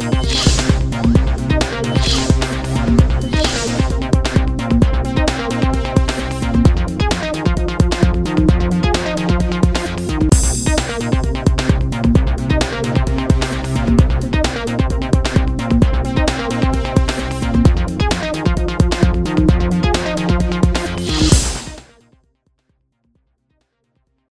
Música